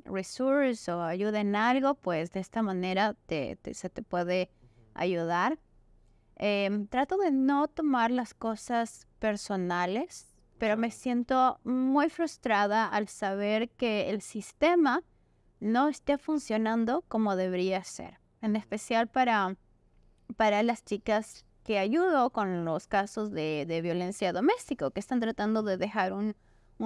resource o ayuda en algo, pues de esta manera te, se te puede ayudar. Em, trato de no tomar las cosas personales, pero me siento muy frustrada al saber que el sistema no esté funcionando como debería ser, en especial para, para las chicas que ayudo con los casos de, violencia doméstica, que están tratando de dejar un,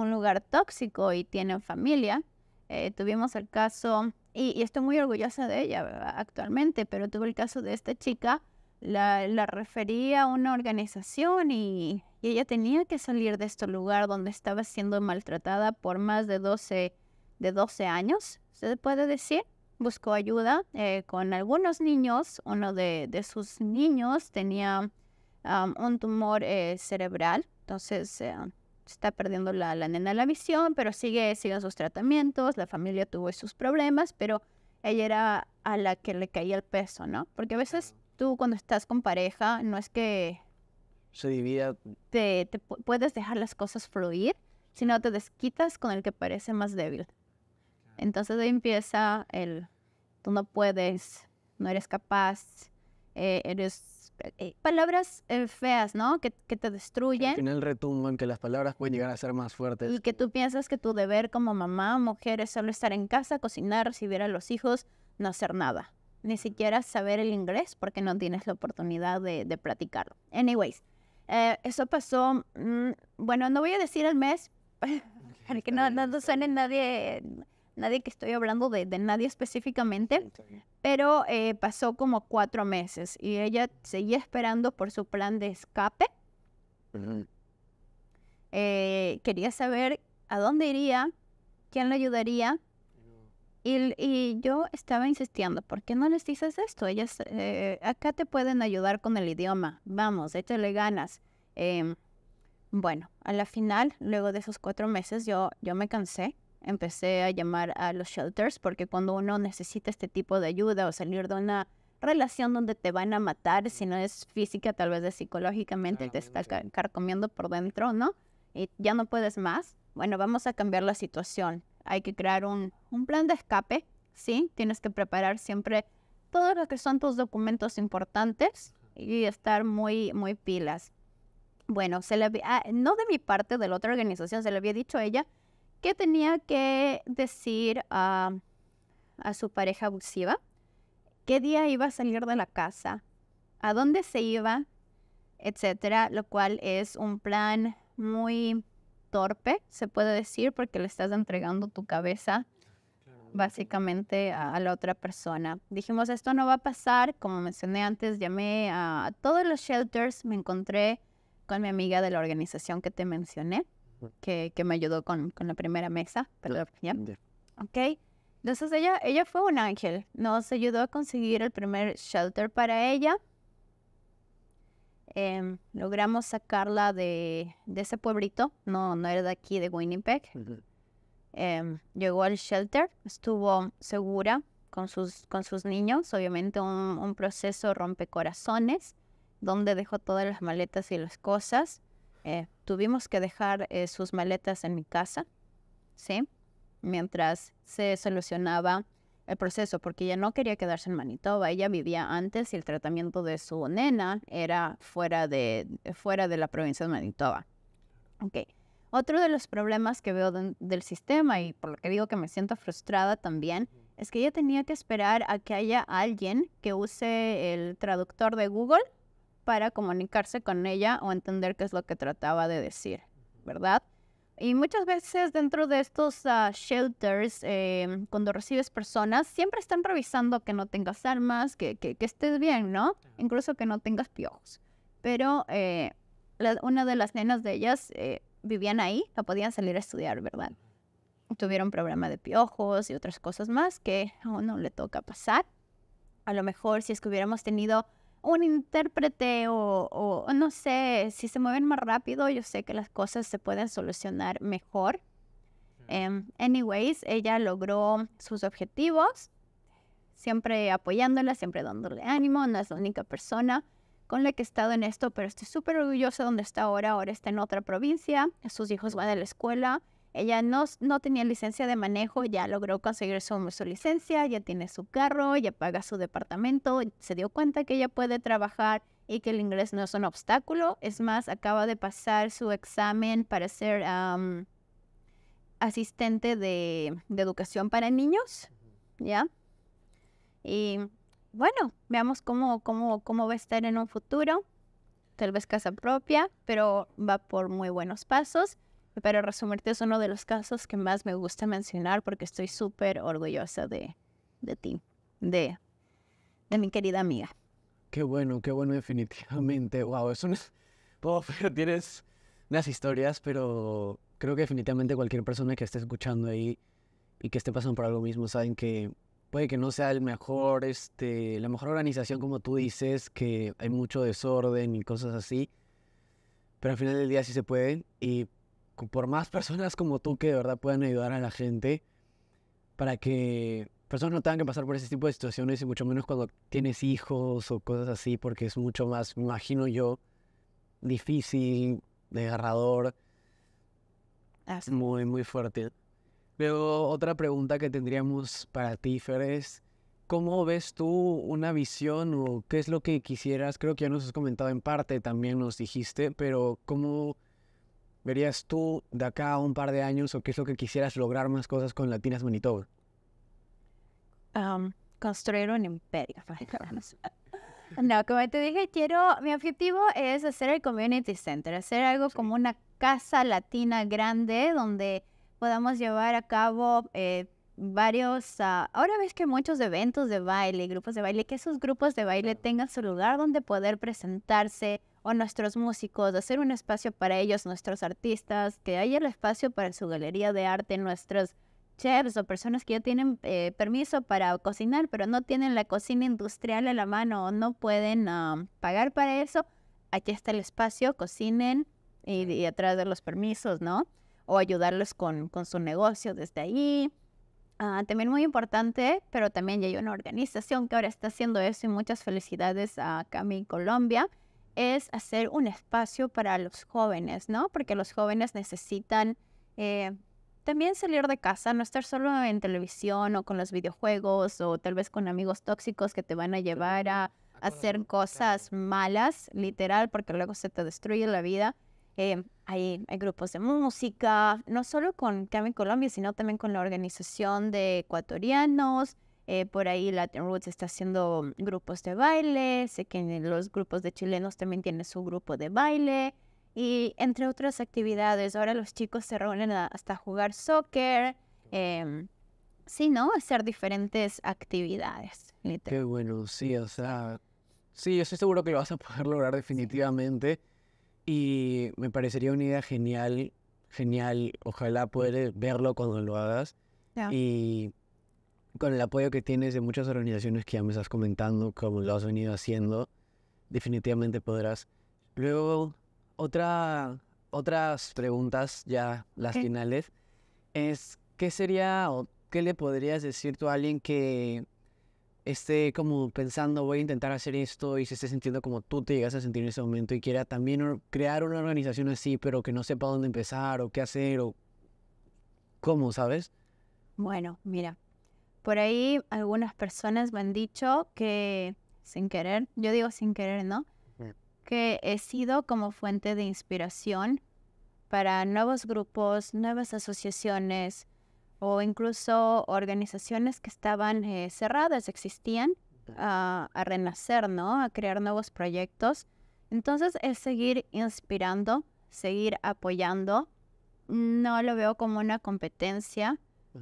lugar tóxico y tienen familia. Eh, tuvimos el caso, y, estoy muy orgullosa de ella actualmente, pero tuve el caso de esta chica, la, la refería a una organización y, ella tenía que salir de este lugar donde estaba siendo maltratada por más de 12 de 12 años, se puede decir. Buscó ayuda eh, con algunos niños. Uno de, sus niños tenía un tumor eh, cerebral, entonces está perdiendo la, la, nena la visión, pero sigue, sigue sus tratamientos. La familia tuvo sus problemas, pero ella era a la que le caía el peso, ¿no? Porque a veces tú cuando estás con pareja, no es que se divida. Te, te puedes dejar las cosas fluir, sino te desquitas con el que parece más débil. Entonces ahí empieza el, tú no puedes, no eres capaz, eh, eres, eh, palabras eh, feas, ¿no? Que, que, te destruyen. Al final retumban que las palabras pueden llegar a ser más fuertes. Y que tú piensas que tu deber como mamá, mujer, es solo estar en casa, cocinar, recibir a los hijos, no hacer nada. Ni siquiera saber el inglés porque no tienes la oportunidad de, de platicarlo. Anyways, eso pasó, mm, bueno, no voy a decir el mes, para que no, no suene nadie nadie que estoy hablando de, nadie específicamente, pero eh, pasó como cuatro meses y ella seguía esperando por su plan de escape. Eh, quería saber a dónde iría, quién le ayudaría. Y, yo estaba insistiendo, ¿por qué no les dices esto? Ellas eh, acá te pueden ayudar con el idioma. Vamos, échale ganas. Em, bueno, a la final, luego de esos cuatro meses, yo, yo me cansé empecé a llamar a los shelters porque cuando uno necesita este tipo de ayuda o salir de una relación donde te van a matar, si no es física, tal vez es psicológicamente, te está carcomiendo por dentro, ¿no? Y ya no puedes más. Bueno, vamos a cambiar la situación. Hay que crear un, un plan de escape, ¿sí? Tienes que preparar siempre todo lo que son tus documentos importantes y estar muy, muy pilas. Bueno, se le ah, no de mi parte, de la otra organización, se le había dicho a ella ¿Qué tenía que decir a, a su pareja abusiva, qué día iba a salir de la casa, a dónde se iba, etcétera, lo cual es un plan muy torpe, se puede decir, porque le estás entregando tu cabeza básicamente a, la otra persona. Dijimos, esto no va a pasar, como mencioné antes, llamé a todos los shelters, me encontré con mi amiga de la organización que te mencioné que, que me ayudó con, con, la primera mesa. Pero, ¿ya? Ok. Entonces ella, ella fue un ángel. Nos ayudó a conseguir el primer shelter para ella. Eh, logramos sacarla de, de, ese pueblito. No, no era de aquí, de Winnipeg. eh, llegó al shelter, estuvo segura con sus, con sus niños. Obviamente un, un proceso rompecorazones, donde dejó todas las maletas y las cosas. Eh, tuvimos que dejar eh, sus maletas en mi casa, ¿sí? Mientras se solucionaba el proceso, porque ella no quería quedarse en Manitoba. Ella vivía antes y el tratamiento de su nena era fuera de, fuera de la provincia de Manitoba. Ok. Otro de los problemas que veo del sistema y por lo que digo que me siento frustrada también es que ella tenía que esperar a que haya alguien que use el traductor de Google para comunicarse con ella o entender qué es lo que trataba de decir, ¿verdad? Y muchas veces dentro de estos ah, shelters, em, cuando recibes personas, siempre están revisando que no tengas armas, que, que, estés bien, ¿no? Incluso que no tengas piojos. Pero eh, una de las nenas de ellas eh, vivían ahí, no podían salir a estudiar, ¿verdad? Tuvieron problema de piojos y otras cosas más que a uno le toca pasar. A lo mejor si es que hubiéramos tenido un intérprete o, no sé, si se mueven más rápido, yo sé que las cosas se pueden solucionar mejor. Em, anyways, ella logró sus objetivos, siempre apoyándola, siempre dándole ánimo, no es la única persona con la que he estado en esto, pero estoy súper orgullosa de donde está ahora, ahora está en otra provincia, sus hijos van a la escuela, ella no, no tenía licencia de manejo, ya logró conseguir su, su, licencia, ya tiene su carro, ya paga su departamento, se dio cuenta que ella puede trabajar y que el inglés no es un obstáculo. Es más, acaba de pasar su examen para ser asistente de, de, educación para niños, ¿ya? Y bueno, veamos cómo, cómo, cómo va a estar en un futuro. Tal vez casa propia, pero va por muy buenos pasos. Pero resumirte es uno de los casos que más me gusta mencionar porque estoy súper orgullosa de, de ti, de, de mi querida amiga. Qué bueno, qué bueno definitivamente. Wow, es una... Oh, tienes unas historias, pero creo que definitivamente cualquier persona que esté escuchando ahí y que esté pasando por algo mismo saben que puede que no sea el mejor, este, la mejor organización como tú dices, que hay mucho desorden y cosas así, pero al final del día sí se puede por más personas como tú que de verdad puedan ayudar a la gente para que personas no tengan que pasar por ese tipo de situaciones y mucho menos cuando tienes hijos o cosas así, porque es mucho más, me imagino yo, difícil, desgarrador, muy, muy fuerte. Luego, otra pregunta que tendríamos para ti, Fer, es ¿cómo ves tú una visión o qué es lo que quisieras? Creo que ya nos has comentado en parte, también nos dijiste, pero ¿cómo verías tú de acá a un par de años o qué es lo que quisieras lograr más cosas con Latinas Manitoba? construir un imperio. no, como te dije, quiero, mi objetivo es hacer el community center, hacer algo como una casa latina grande donde podamos llevar a cabo eh, varios, ah, ahora ves que muchos eventos de baile, grupos de baile, que esos grupos de baile tengan su lugar donde poder presentarse o nuestros músicos, hacer un espacio para ellos, nuestros artistas, que haya el espacio para su galería de arte, nuestros chefs o personas que ya tienen eh, permiso para cocinar, pero no tienen la cocina industrial a la mano o no pueden ah, pagar para eso, aquí está el espacio, cocinen y, y atrás de los permisos, ¿no? O ayudarles con, con su negocio desde ahí. Ah, también muy importante, pero también ya hay una organización que ahora está haciendo eso y muchas felicidades a Cami Colombia, es hacer un espacio para los jóvenes, ¿no? Porque los jóvenes necesitan eh, también salir de casa, no estar solo en televisión o con los videojuegos o tal vez con amigos tóxicos que te van a llevar a hacer cosas malas, literal, porque luego se te destruye la vida. Eh, hay, hay, grupos de música, no solo con Cami Colombia, sino también con la organización de ecuatorianos. Eh, por ahí Latin Roots está haciendo grupos de baile. Sé que los grupos de chilenos también tienen su grupo de baile y entre otras actividades. Ahora los chicos se reúnen hasta jugar soccer, eh, sí, ¿no? Hacer diferentes actividades. Qué bueno, sí, o sea, sí, estoy seguro que lo vas a poder lograr definitivamente y me parecería una idea genial, genial, ojalá poder verlo cuando lo hagas y con el apoyo que tienes de muchas organizaciones que ya me estás comentando, como lo has venido haciendo, definitivamente podrás. Luego, otra, otras preguntas, ya las finales, es ¿qué sería o qué le podrías decir tú a alguien que esté como pensando voy a intentar hacer esto y se esté sintiendo como tú te llegas a sentir en ese momento y quiera también crear una organización así, pero que no sepa dónde empezar o qué hacer o cómo, ¿sabes? Bueno, mira, por ahí algunas personas me han dicho que sin querer, yo digo sin querer, ¿no? que he sido como fuente de inspiración para nuevos grupos, nuevas asociaciones o incluso organizaciones que estaban eh, cerradas, existían, a, renacer, ¿no? A crear nuevos proyectos. Entonces es seguir inspirando, seguir apoyando. No lo veo como una competencia,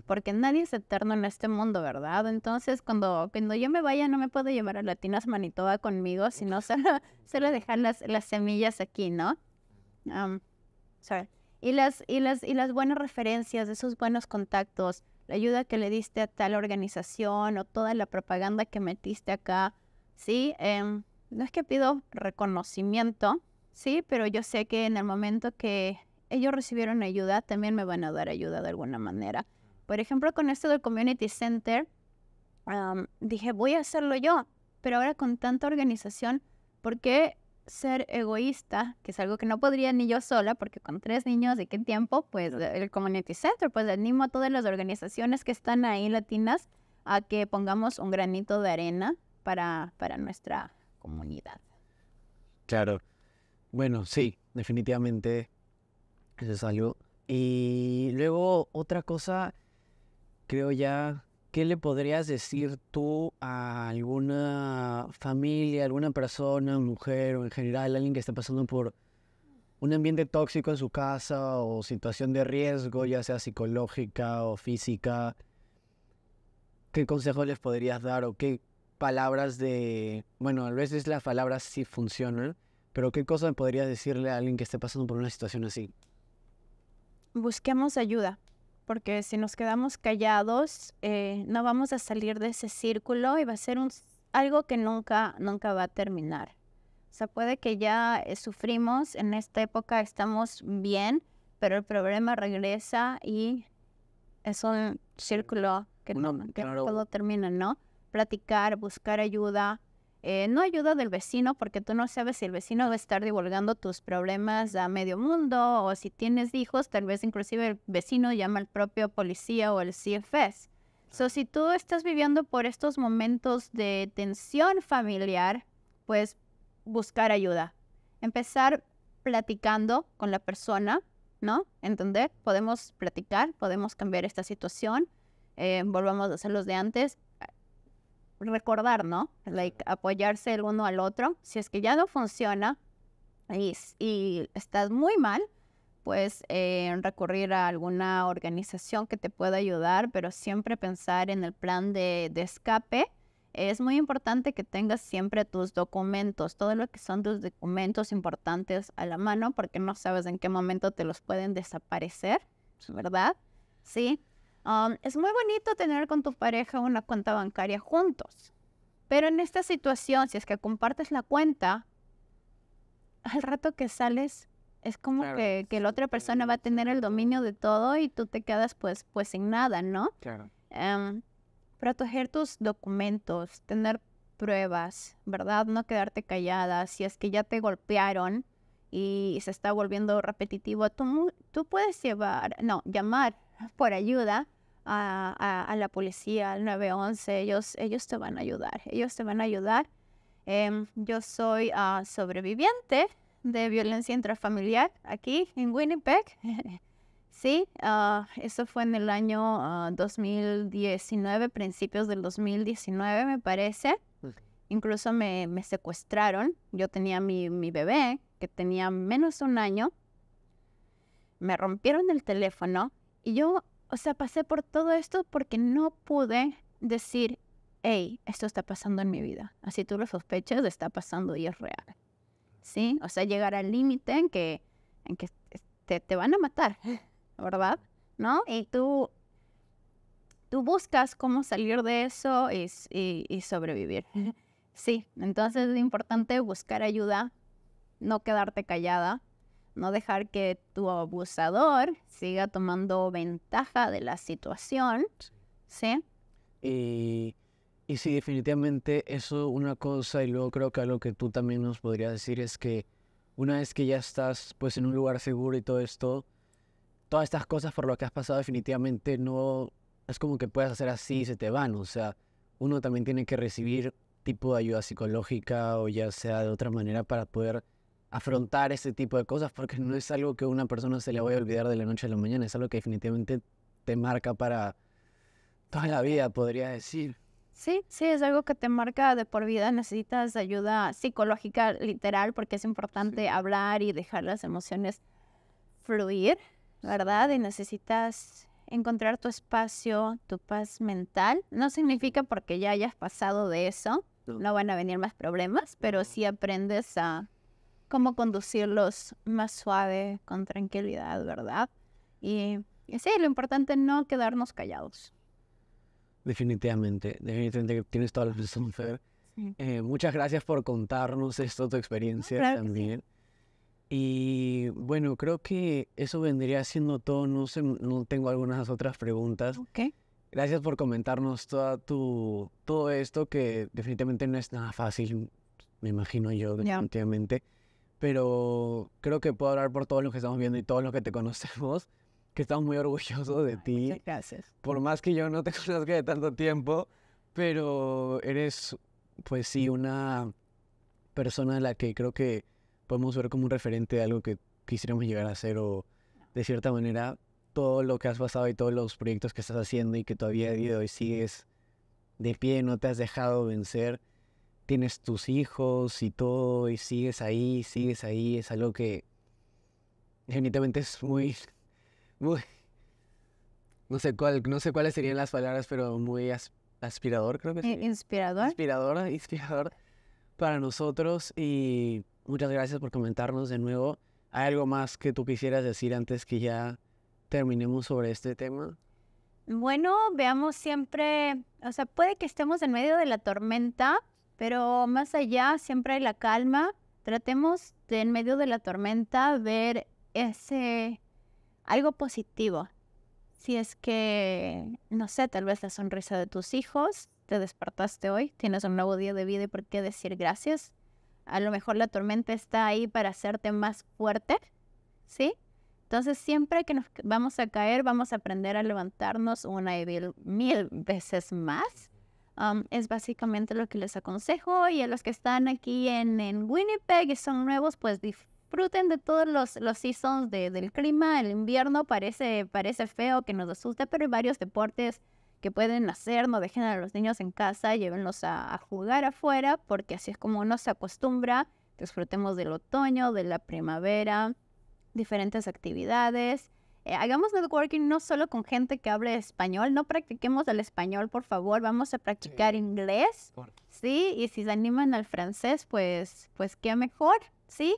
porque nadie es eterno en este mundo, ¿verdad? Entonces, cuando, cuando yo me vaya, no me puedo llevar a Latinas Manitoba conmigo, sino solo, solo dejar las, las semillas aquí, ¿no? sorry. Y las, y, las, y las buenas referencias, esos buenos contactos, la ayuda que le diste a tal organización o toda la propaganda que metiste acá, ¿sí? Em, no es que pido reconocimiento, ¿sí? Pero yo sé que en el momento que ellos recibieron ayuda, también me van a dar ayuda de alguna manera. Por ejemplo, con esto del Community Center, dije, voy a hacerlo yo, pero ahora con tanta organización, ¿por qué ser egoísta? Que es algo que no podría ni yo sola, porque con tres niños, ¿de qué tiempo? Pues el Community Center, pues animo a todas las organizaciones que están ahí latinas a que pongamos un granito de arena para, para nuestra comunidad. Claro. Bueno, sí, definitivamente eso es algo. Y luego otra cosa creo ya, ¿qué le podrías decir tú a alguna familia, alguna persona, mujer o en general alguien que está pasando por un ambiente tóxico en su casa o situación de riesgo, ya sea psicológica o física? ¿Qué consejos les podrías dar o qué palabras de, bueno, a veces las palabras sí funcionan, pero qué cosas podrías decirle a alguien que esté pasando por una situación así? Busquemos ayuda porque si nos quedamos callados, eh, no vamos a salir de ese círculo y va a ser un, algo que nunca, nunca va a terminar. O sea, puede que ya eh, sufrimos, en esta época estamos bien, pero el problema regresa y es un círculo que, no, todo termina, ¿no? Platicar, buscar ayuda, eh, no ayuda del vecino porque tú no sabes si el vecino va a estar divulgando tus problemas a medio mundo o si tienes hijos, tal vez inclusive el vecino llama al propio policía o el CFS. So, si tú estás viviendo por estos momentos de tensión familiar, pues buscar ayuda. Empezar platicando con la persona, ¿no? Entender, podemos platicar, podemos cambiar esta situación, eh, volvamos a hacer los de antes, recordar, ¿no? Like, apoyarse el uno al otro. Si es que ya no funciona y, estás muy mal, pues eh, recurrir a alguna organización que te pueda ayudar, pero siempre pensar en el plan de, de escape. Es muy importante que tengas siempre tus documentos, todo lo que son tus documentos importantes a la mano, porque no sabes en qué momento te los pueden desaparecer, ¿verdad? Sí es muy bonito tener con tu pareja una cuenta bancaria juntos, pero en esta situación, si es que compartes la cuenta, al rato que sales, es como que, que, la otra persona va a tener el dominio de todo y tú te quedas pues, pues sin nada, ¿no? Claro. Em, proteger tus documentos, tener pruebas, ¿verdad? No quedarte callada. Si es que ya te golpearon y se está volviendo repetitivo, tú, tú puedes llevar, no, llamar por ayuda a, la policía, al 911, ellos, ellos te van a ayudar, ellos te van a ayudar. Em, yo soy ah, sobreviviente de violencia intrafamiliar aquí en Winnipeg. sí, uh, eso fue en el año 2019, ah, principios del 2019 me parece. Incluso me, me secuestraron. Yo tenía mi, mi bebé, que tenía menos de un año. Me rompieron el teléfono y yo o sea, pasé por todo esto porque no pude decir, hey, esto está pasando en mi vida. Así tú lo sospechas, está pasando y es real. ¿Sí? O sea, llegar al límite en que, en que te, te, van a matar, ¿verdad? ¿No? Y tú, tú buscas cómo salir de eso y, sobrevivir. Sí, entonces es importante buscar ayuda, no quedarte callada, no dejar que tu abusador siga tomando ventaja de la situación, ¿sí? Y, y sí, definitivamente eso una cosa y luego creo que algo que tú también nos podrías decir es que una vez que ya estás pues en un lugar seguro y todo esto, todas estas cosas por lo que has pasado definitivamente no es como que puedes hacer así y se te van, o sea, uno también tiene que recibir tipo de ayuda psicológica o ya sea de otra manera para poder afrontar ese tipo de cosas porque no es algo que una persona se le vaya a olvidar de la noche a la mañana, es algo que definitivamente te marca para toda la vida, podría decir. Sí, sí, es algo que te marca de por vida. Necesitas ayuda psicológica literal porque es importante hablar y dejar las emociones fluir, ¿verdad? Y necesitas encontrar tu espacio, tu paz mental. No significa porque ya hayas pasado de eso, no van a venir más problemas, pero sí aprendes a cómo conducirlos más suave, con tranquilidad, ¿verdad? Y, sí, lo importante es no quedarnos callados. Definitivamente, definitivamente tienes toda la razón, Fer. Eh, muchas gracias por contarnos esto, tu experiencia también. Y bueno, creo que eso vendría siendo todo. No sé, no tengo algunas otras preguntas. Ok. Gracias por comentarnos toda tu, todo esto que definitivamente no es nada fácil, me imagino yo, definitivamente pero creo que puedo hablar por todos los que estamos viendo y todos los que te conocemos, que estamos muy orgullosos de ti. Muchas gracias. Por más que yo no te conozca de tanto tiempo, pero eres, pues sí, una persona a la que creo que podemos ver como un referente de algo que quisiéramos llegar a hacer o de cierta manera todo lo que has pasado y todos los proyectos que estás haciendo y que todavía a día de hoy sigues de pie, no te has dejado vencer tienes tus hijos y todo, y sigues ahí, sigues ahí, es algo que definitivamente es muy, muy, no sé cuál, no sé cuáles serían las palabras, pero muy aspirador, creo que sí. Inspirador. Inspirador, inspirador para nosotros y muchas gracias por comentarnos de nuevo. ¿Hay algo más que tú quisieras decir antes que ya terminemos sobre este tema? Bueno, veamos siempre, o sea, puede que estemos en medio de la tormenta, pero más allá siempre hay la calma. Tratemos de en medio de la tormenta ver ese algo positivo. Si es que, no sé, tal vez la sonrisa de tus hijos, te despertaste hoy, tienes un nuevo día de vida y por qué decir gracias. A lo mejor la tormenta está ahí para hacerte más fuerte, ¿sí? Entonces, siempre que nos vamos a caer, vamos a aprender a levantarnos una y mil, veces más. Um, es básicamente lo que les aconsejo. Y a los que están aquí en, Winnipeg y son nuevos, pues disfruten de todos los, los seasons del clima. El invierno parece, parece feo, que nos asusta, pero hay varios deportes que pueden hacer. No dejen a los niños en casa, llévenlos a jugar afuera, porque así es como uno se acostumbra. Disfrutemos del otoño, de la primavera diferentes actividades. Eh, hagamos networking no solo con gente que hable español, no practiquemos el español, por favor, vamos a practicar inglés, ¿sí? Y si se animan al francés, pues, pues qué mejor, ¿sí?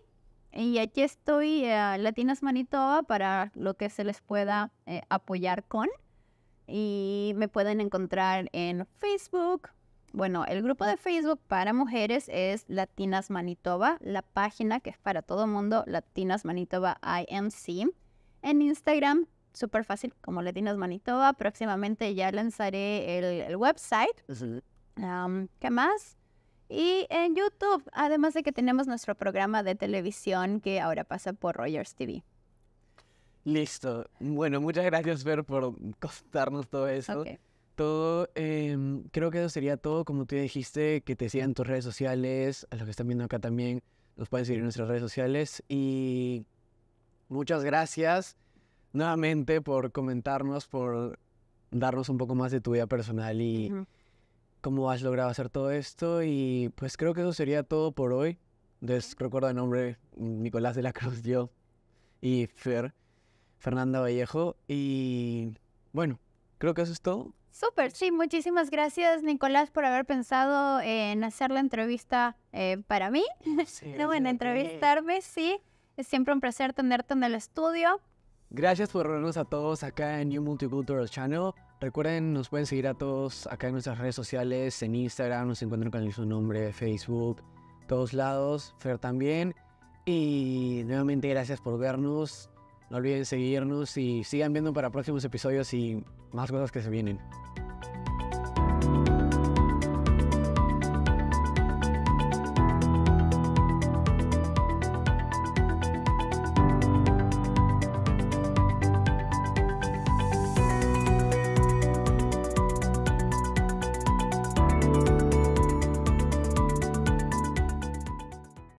Y aquí estoy, uh, Latinas Manitoba, para lo que se les pueda eh, apoyar con. Y me pueden encontrar en Facebook, bueno, el grupo de Facebook para mujeres es Latinas Manitoba, la página que es para todo mundo, Latinas Manitoba IMC. En Instagram, súper fácil, como Latinas Manitoba. Próximamente ya lanzaré el, website. ¿Qué más? Y en YouTube, además de que tenemos nuestro programa de televisión que ahora pasa por Rogers TV. Listo. Bueno, muchas gracias, Fer, por contarnos todo eso todo. Em, creo que eso sería todo. Como tú dijiste, que te sigan tus redes sociales. A los que están viendo acá también nos pueden seguir en nuestras redes sociales. Y muchas gracias nuevamente por comentarnos, por darnos un poco más de tu vida personal y cómo has logrado hacer todo esto. Y pues creo que eso sería todo por hoy. Les recuerdo el nombre Nicolás de la Cruz, yo y Fer, Fernanda Vallejo. Y bueno, creo que eso es todo. Súper, sí, muchísimas gracias Nicolás por haber pensado en hacer la entrevista eh, para mí. Sí, no, bueno, entrevistarme, sí. Es siempre un placer tenerte en el estudio. Gracias por vernos a todos acá en New Multicultural Channel. Recuerden, nos pueden seguir a todos acá en nuestras redes sociales, en Instagram, nos encuentran con el mismo nombre, Facebook, todos lados, Fer también. Y nuevamente gracias por vernos. No olviden seguirnos y sigan viendo para próximos episodios y más cosas que se vienen.